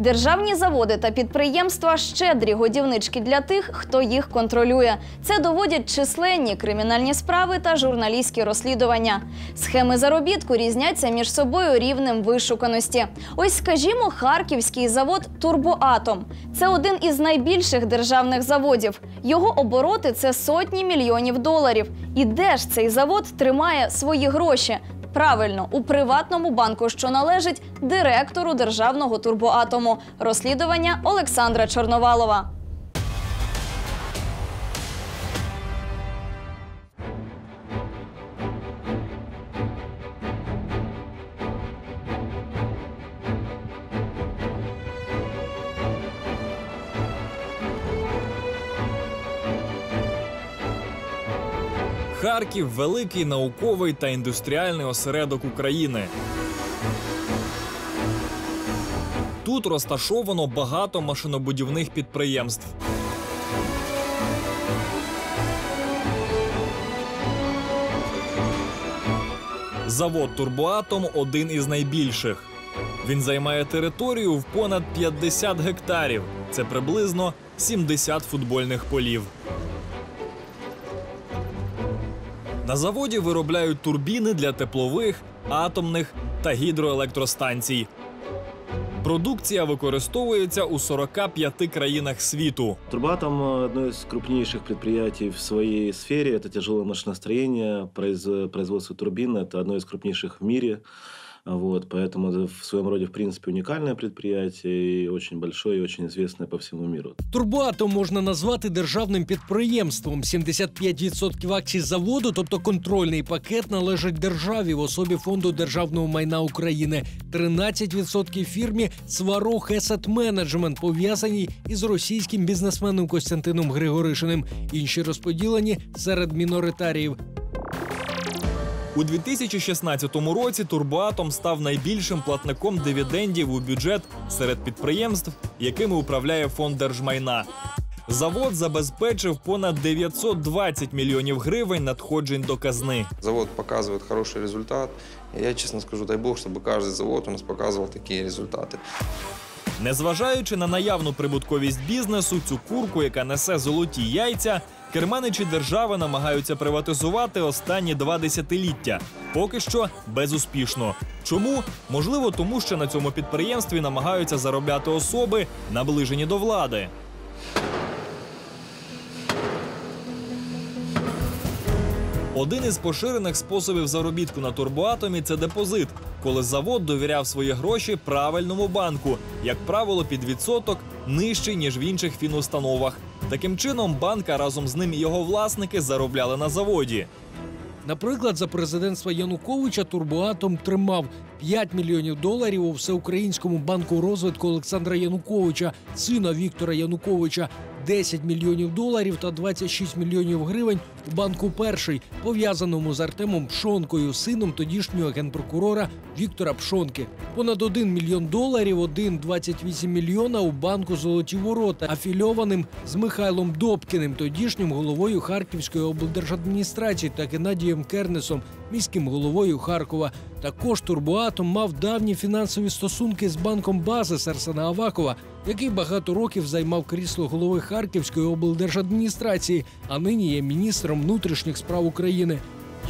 Державні заводи та підприємства щедрі годівнички для тих, хто їх контролює. Це доводять численні кримінальні справи та журналістські розслідування. Схеми заробітку різняться між собою рівнем вишуканості. Ось, скажімо, харківський завод Турбоатом. Це один із найбільших державних заводів. Його обороти це сотні мільйонів доларів. І де ж цей завод тримає свої гроші? Правильно, у приватному банку, що належить директору державного турбоатому. Розслідування Олександра Чорновалова. Харків великий науковий та індустріальний осередок України. Тут розташовано багато машинобудівних підприємств. Завод Турбоатом один із найбільших. Він займає територію в понад 50 гектарів. Це приблизно 70 футбольних полів. На заводі виробляють турбіни для теплових, атомних та гідроелектростанцій. Продукція використовується у 45 країнах світу. Турбатом э, одно из крупнейших предприятий в своей сфере. Это тяжелое машиностроение, произ- производство турбин. Это одно из крупнейших в мире. Вот, поэтому это в своем роде, в принципе, уникальное предприятие и очень большое и очень известное по всему миру. Турбоатом можна назвати державним підприємством. 75% акцій заводу, тобто контрольний пакет, належить державі в особі фонду державного майна України. 13% фірмі Сварог Asset Management, пов'язаній із російським бізнесменом Костянтином Григоришиним. Інші розподілені серед міноритаріїв. У 2016 році Турбоатом став найбільшим платником дивідендів у бюджет серед підприємств, якими управляє фонд держмайна. Завод забезпечив понад 920 мільйонів гривень надходжень до казни. Завод показывает хороший результат. И я честно скажу, дай бог, чтобы каждый завод у нас показывал такие результаты. Незважаючи на наявну прибутковість бізнесу, цю курку, яка несе золоті яйця, керманичі держави намагаються приватизувати останні два десятиліття. Поки що безуспішно. Чому? Можливо, тому що на цьому підприємстві намагаються заробляти особи, наближені до влади. Один із поширених способів заробітку на турбоатомі це депозит, коли завод довіряв свої гроші правильному банку, як правило, під відсоток нижчий ніж в інших фінустановах. Таким чином, банка разом з ним і його власники заробляли на заводі. Наприклад, за президентства Януковича Турбоатом тримав 5 мільйонів доларів у всеукраїнському банку розвитку Олександра Януковича, сина Віктора Януковича, 10 мільйонів доларів та 26 мільйонів гривень у банку перший, пов'язаному з Артемом Пшонкою, сином тодішнього генпрокурора Віктора Пшонки. Понад 1 мільйон доларів, 1,28 мільйона у банку Золоті ворота, афільованим з Михайлом Добкіним, тодішнім головою Харківської облдержадміністрації та Геннадієм Кернесом, міським головою Харкова. Також Турбоатом мав давні фінансові стосунки з банком Базис Арсена Авакова, який багато років займав крісло голови Харківської облдержадміністрації, а нині є міністром внутрішніх справ України.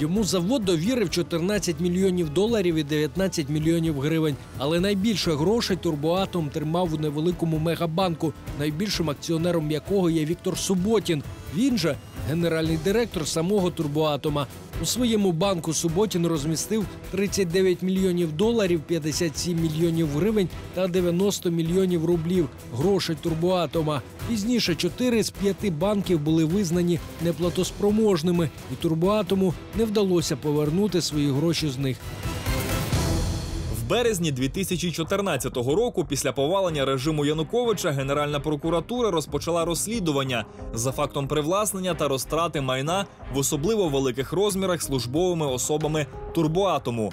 Йому завод довірив 14 мільйонів доларів і 19 мільйонів гривень. Але найбільше грошей турбоатом тримав у невеликому мегабанку, найбільшим акціонером якого є Віктор Суботін. Він же генеральний директор самого турбоатома. У своєму банку Суботін розмістив 39 мільйонів доларів, 57 мільйонів гривень та 90 мільйонів рублів грошей турбоатома. Пізніше чотири з п'яти банків були визнані неплатоспроможними, і турбоатому не вдалося повернути свої гроші з них. Березні 2014 року, після повалення режиму Януковича, Генеральна прокуратура розпочала розслідування за фактом привласнення та розтрати майна в особливо великих розмірах службовими особами турбоатому.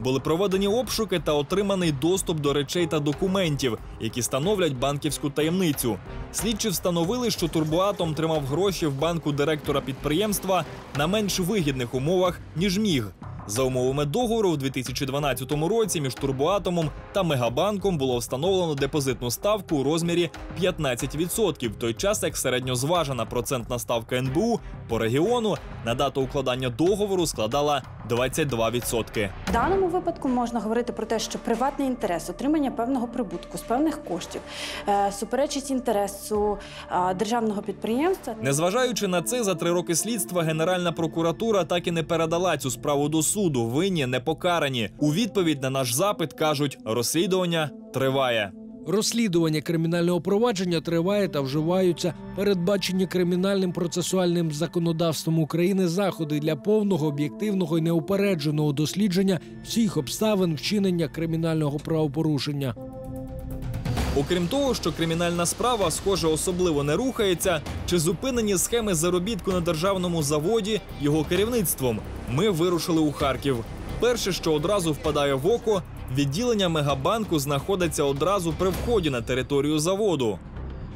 Були проведені обшуки та отриманий доступ до речей та документів, які становлять банківську таємницю. Слідчі встановили, що турбоатом тримав гроші в банку директора підприємства на менш вигідних умовах ніж міг. За умовами договору, у 2012 році між Турбоатомом та Мегабанком було встановлено депозитну ставку у розмірі 15%, в той час як середньозважена процентна ставка НБУ по регіону на дату укладання договору складала 22%. В даному випадку можна говорити про те, що приватний інтерес, отримання певного прибутку з певних коштів, е, суперечить інтересу е, державного підприємства. Незважаючи на це, за три роки слідства Генеральна прокуратура так і не передала цю справу до суду. Винні не покарані. У відповідь на наш запит кажуть, розслідування триває. Розслідування кримінального провадження триває та вживаються передбачені кримінальним процесуальним законодавством України заходи для повного, об'єктивного і неупередженого дослідження всіх обставин вчинення кримінального правопорушення. Окрім того, що кримінальна справа, схоже, особливо не рухається, чи зупинені схеми заробітку на державному заводі його керівництвом. Ми вирушили у Харків. Перше, що одразу впадає в око, відділення Мегабанку знаходиться одразу при вході на територію заводу.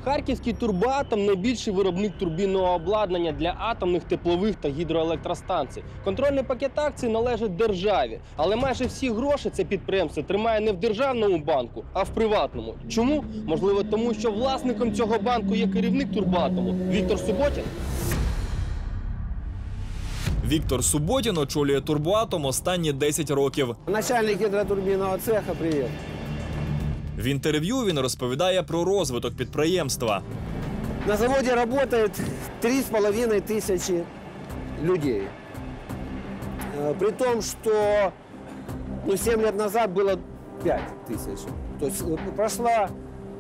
Харківський турбоатом найбільший виробник турбінного обладнання для атомних, теплових та гідроелектростанцій. Контрольний пакет акцій належить державі, але майже всі гроші це підприємство тримає не в державному банку, а в приватному. Чому? Можливо, тому що власником цього банку є керівник турбоатому Віктор Суботін. Віктор Суботін очолює турбоатом останні 10 років. Начальник гидротурбинного цеха, привет. В інтерв'ю він розповідає про розвиток підприємства. На заводе работает три с половиной тысячи людей. Э, При том, что ну, 7 лет назад было 5 тысяч. То есть э, прошла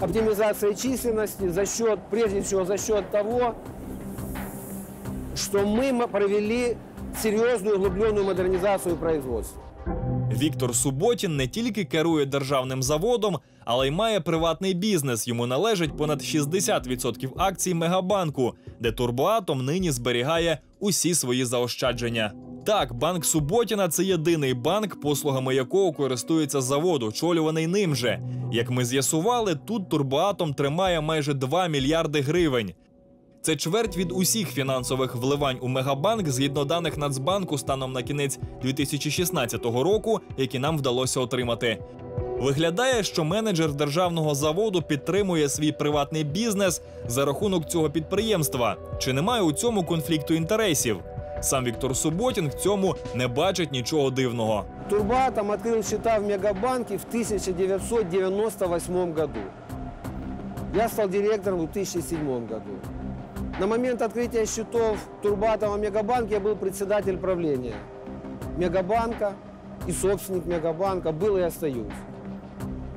оптимизация численности за счет, прежде всего, за счет того, что мы м- провели серьезную углубленную модернизацию производства. Віктор Суботін не тільки керує державним заводом, але й має приватний бізнес. Йому належить понад 60% акцій Мегабанку, де Турбоатом нині зберігає усі свої заощадження. Так, банк Суботіна це єдиний банк, послугами якого користується завод, очолюваний ним же. Як ми з'ясували, тут Турбоатом тримає майже 2 мільярди гривень. Це чверть від усіх фінансових вливань у Мегабанк згідно даних Нацбанку станом на кінець 2016 року, які нам вдалося отримати. Виглядає, що менеджер державного заводу підтримує свій приватний бізнес за рахунок цього підприємства. Чи немає у цьому конфлікту інтересів? Сам Віктор Суботін в цьому не бачить нічого дивного. Турбатом открыл счета в Мегабанке в 1998 году. Я стал директором в 2007 году. На момент открытия счетов Турбатова в Мегабанке я был председатель правления Мегабанка и собственник Мегабанка, был и остаюсь.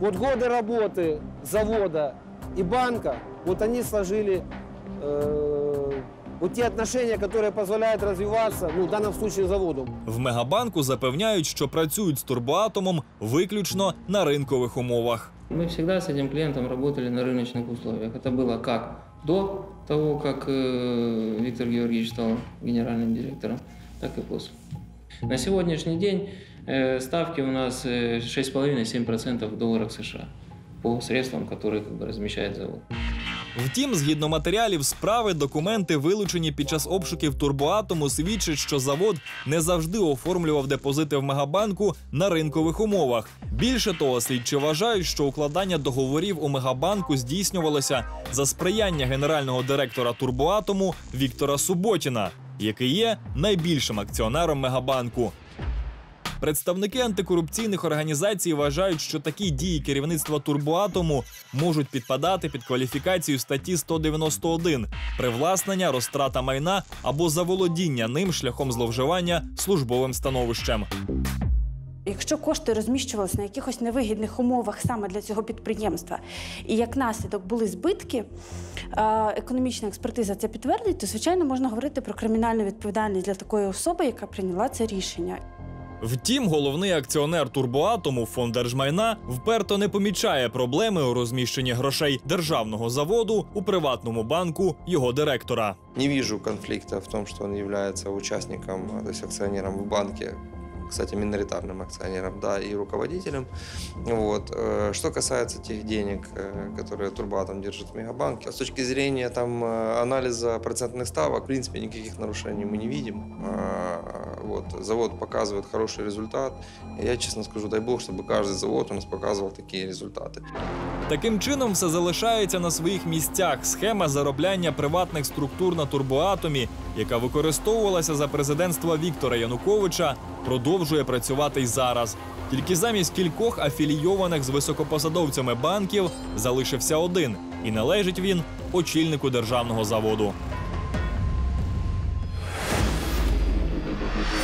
Вот годы работы завода и банка, вот они сложили э, вот те отношения, которые позволяют развиваться, ну, в данном случае заводу, В Мегабанку запевняють, що працюють з турбоатомом виключно на ринкових умовах. Мы всегда с этим клиентом работали на рыночных условиях. Это было как до того, как э, Виктор Георгиевич стал генеральным директором, так и после. На сегодняшний день э, ставки у нас э, 6,5-7% в долларах США по средствам, которые как бы, размещает завод. Втім, згідно матеріалів справи, документи, вилучені під час обшуків турбоатому, свідчать, що завод не завжди оформлював депозити в Мегабанку на ринкових умовах. Більше того, слідчі вважають, що укладання договорів у Мегабанку здійснювалося за сприяння генерального директора турбоатому Віктора Суботіна, який є найбільшим акціонером Мегабанку. Представники антикорупційних організацій вважають, що такі дії керівництва турбоатому можуть підпадати під кваліфікацію статті 191 привласнення, розтрата майна або заволодіння ним шляхом зловживання службовим становищем. Якщо кошти розміщувалися на якихось невигідних умовах саме для цього підприємства, і як наслідок були збитки, економічна експертиза це підтвердить, то звичайно можна говорити про кримінальну відповідальність для такої особи, яка прийняла це рішення. Втім, головний акціонер турбоатому фонд держмайна вперто не помічає проблеми у розміщенні грошей державного заводу у приватному банку його директора. Не вижу конфликта в том, что он является участником, то есть акционером в банке, кстати, миноритарным акционером, да, и руководителем. Вот. Э, Что касается тех денег, э, которые Турбатом держит в Мегабанке, с точки зрения там э, анализа процентных ставок, в принципе, никаких нарушений мы не видим. А, Вот, завод показывает хороший результат. И я, честно скажу, дай бог, чтобы каждый завод у нас показывал такие результаты. Таким чином, все залишається на своїх місцях. Схема заробляння приватних структур на турбоатомі, яка використовувалася за президентства Віктора Януковича, продовжує працювати й зараз. Тільки замість кількох афілійованих з високопосадовцями банків залишився один, і належить він очільнику державного заводу.